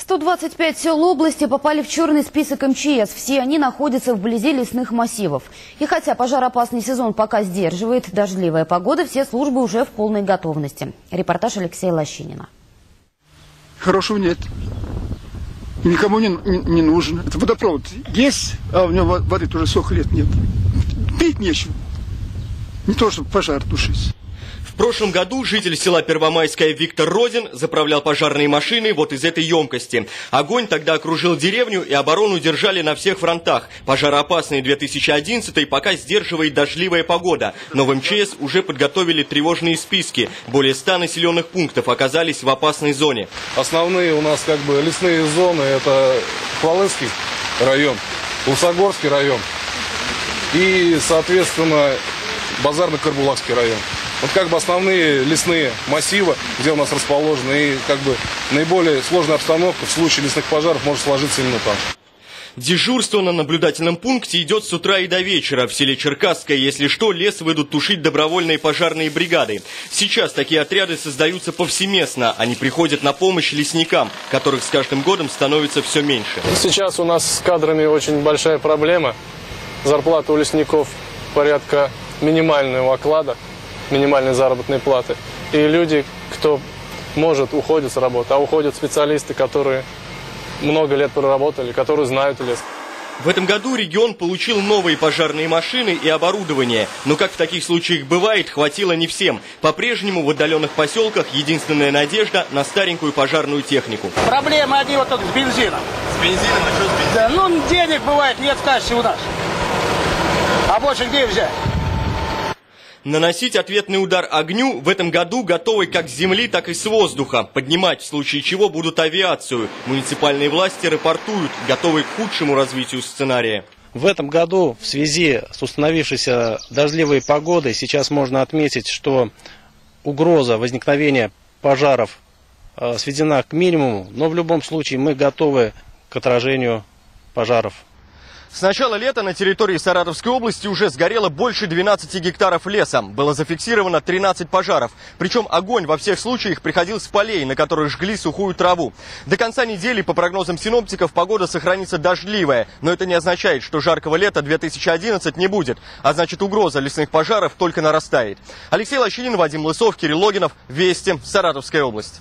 125 сел области попали в черный список МЧС. Все они находятся вблизи лесных массивов. И хотя пожароопасный сезон пока сдерживает дождливая погода, все службы уже в полной готовности. Репортаж Алексея Лощинина. Хорошего нет. Никому не, не, не нужен. Это водопровод есть, а у него во- воды тоже сколько лет нет. Пить нечего. Не то, чтобы пожар тушить. Прошлом году житель села Первомайская Виктор Родин заправлял пожарные машины вот из этой емкости. Огонь тогда окружил деревню и оборону держали на всех фронтах. Пожароопасный 2011 пока сдерживает дождливая погода. Но в МЧС уже подготовили тревожные списки. Более 100 населенных пунктов оказались в опасной зоне. Основные у нас как бы лесные зоны это Хвалынский район, Лусогорский район и, соответственно, Базарно-Карбулакский район. Вот как бы основные лесные массивы, где у нас расположены, и как бы наиболее сложная обстановка в случае лесных пожаров может сложиться именно там. Дежурство на наблюдательном пункте идет с утра и до вечера. В селе Черкасское, если что, лес выйдут тушить добровольные пожарные бригады. Сейчас такие отряды создаются повсеместно. Они приходят на помощь лесникам, которых с каждым годом становится все меньше. Сейчас у нас с кадрами очень большая проблема. Зарплата у лесников порядка минимального оклада, минимальной заработной платы. И люди, кто может, уходят с работы, а уходят специалисты, которые много лет проработали, которые знают лес. В этом году регион получил новые пожарные машины и оборудование. Но, как в таких случаях бывает, хватило не всем. По-прежнему в отдаленных поселках единственная надежда на старенькую пожарную технику. Проблемы одни вот тут с бензином. С бензином, а что с бензином? Да, ну, денег бывает нет в кассе у нас. А больше где взять? Наносить ответный удар огню в этом году готовы как с земли, так и с воздуха. Поднимать в случае чего будут авиацию. Муниципальные власти рапортуют, готовы к худшему развитию сценария. В этом году в связи с установившейся дождливой погодой сейчас можно отметить, что угроза возникновения пожаров э, сведена к минимуму, но в любом случае мы готовы к отражению пожаров. С начала лета на территории Саратовской области уже сгорело больше 12 гектаров леса. Было зафиксировано 13 пожаров. Причем огонь во всех случаях приходил с полей, на которых жгли сухую траву. До конца недели, по прогнозам синоптиков, погода сохранится дождливая. Но это не означает, что жаркого лета 2011 не будет. А значит, угроза лесных пожаров только нарастает. Алексей Лощинин, Вадим Лысов, Кирилл Логинов. Вести. Саратовская область.